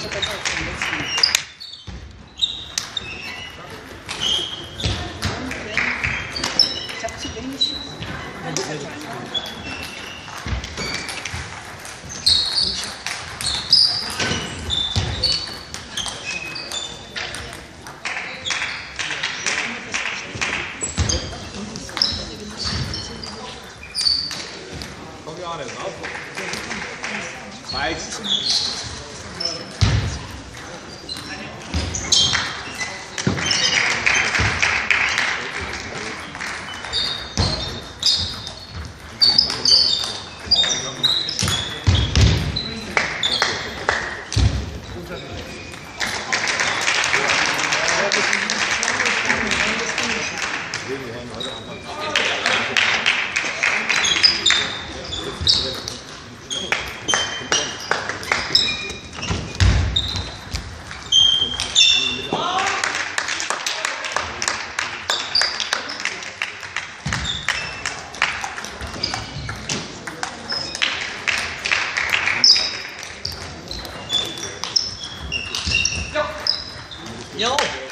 这个在怎么起？着 No.